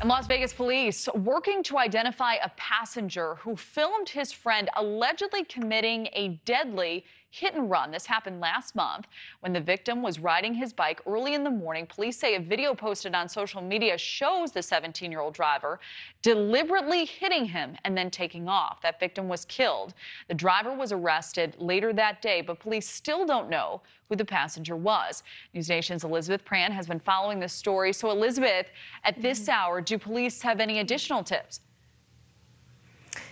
And Las Vegas police working to identify a passenger who filmed his friend allegedly committing a deadly hit and run. This happened last month when the victim was riding his bike early in the morning. Police say a video posted on social media shows the 17 year old driver deliberately hitting him and then taking off. That victim was killed. The driver was arrested later that day, but police still don't know who the passenger was. News Nation's Elizabeth Prann has been following this story. So, Elizabeth, at this mm -hmm. hour, do police have any additional tips?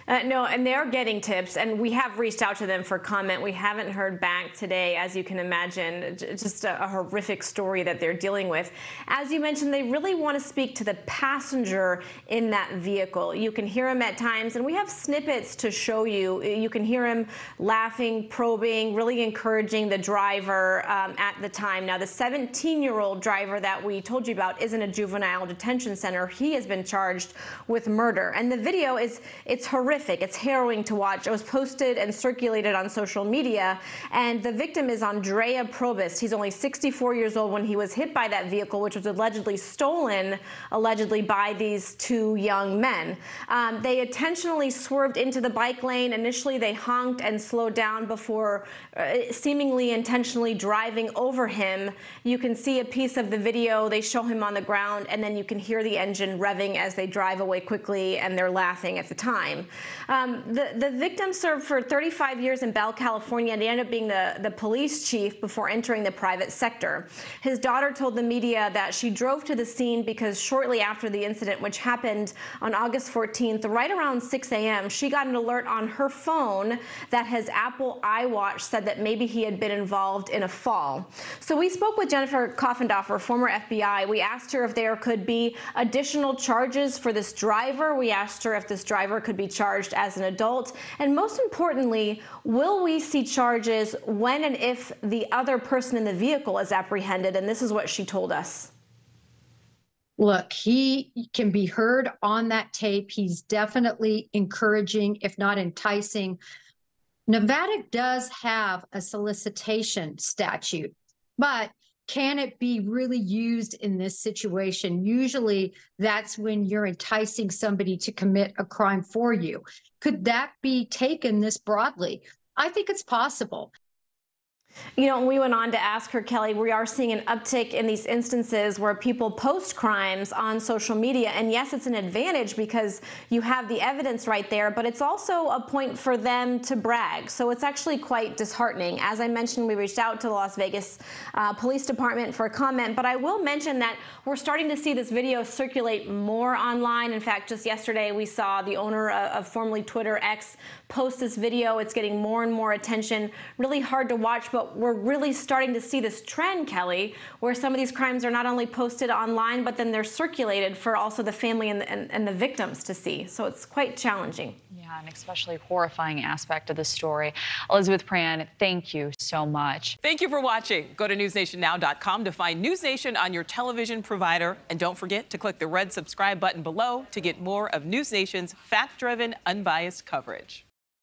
Uh, no, and they're getting tips, and we have reached out to them for comment. We haven't heard back today, as you can imagine. Just a, a horrific story that they're dealing with. As you mentioned, they really want to speak to the passenger in that vehicle. You can hear him at times, and we have snippets to show you. You can hear him laughing, probing, really encouraging the driver um, at the time. Now, the 17-year-old driver that we told you about is in a juvenile detention center. He has been charged with murder, and the video is it's horrific horrific. It's harrowing to watch. It was posted and circulated on social media. And the victim is Andreas Probst. He's only 64 years old when he was hit by that vehicle, which was allegedly stolen, allegedly by these two young men. Um, they intentionally swerved into the bike lane. Initially, they honked and slowed down before uh, seemingly intentionally driving over him. You can see a piece of the video. They show him on the ground, and then you can hear the engine revving as they drive away quickly, and they're laughing at the time. Um, the, the victim served for 35 years in Bell, California, and he ended up being the, the police chief before entering the private sector. His daughter told the media that she drove to the scene because shortly after the incident, which happened on August 14th, right around 6 a.m., she got an alert on her phone that his Apple iWatch said that maybe he had been involved in a fall. So we spoke with Jennifer Coffindaffer, former FBI. We asked her if there could be additional charges for this driver. We asked her if this driver could be charged charged as an adult? And most importantly, will we see charges when and if the other person in the vehicle is apprehended? And this is what she told us. Look, he can be heard on that tape. He's definitely encouraging, if not enticing. Nevada does have a solicitation statute, but can it be really used in this situation? Usually that's when you're enticing somebody to commit a crime for you. Could that be taken this broadly? I think it's possible. You know, we went on to ask her, Kelly, we are seeing an uptick in these instances where people post crimes on social media. And yes, it's an advantage because you have the evidence right there, but it's also a point for them to brag. So it's actually quite disheartening. As I mentioned, we reached out to the Las Vegas uh, Police Department for a comment, but I will mention that we're starting to see this video circulate more online. In fact, just yesterday, we saw the owner of, of formerly Twitter X post this video. It's getting more and more attention. Really hard to watch, but we're really starting to see this trend, Kelly, where some of these crimes are not only posted online, but then they're circulated for also the family and the, and, and the victims to see. So it's quite challenging. Yeah, an especially horrifying aspect of the story. Elizabeth Prann, thank you so much. Thank you for watching. Go to newsnationnow.com to find News Nation on your television provider. And don't forget to click the red subscribe button below to get more of News Nation's fact driven, unbiased coverage.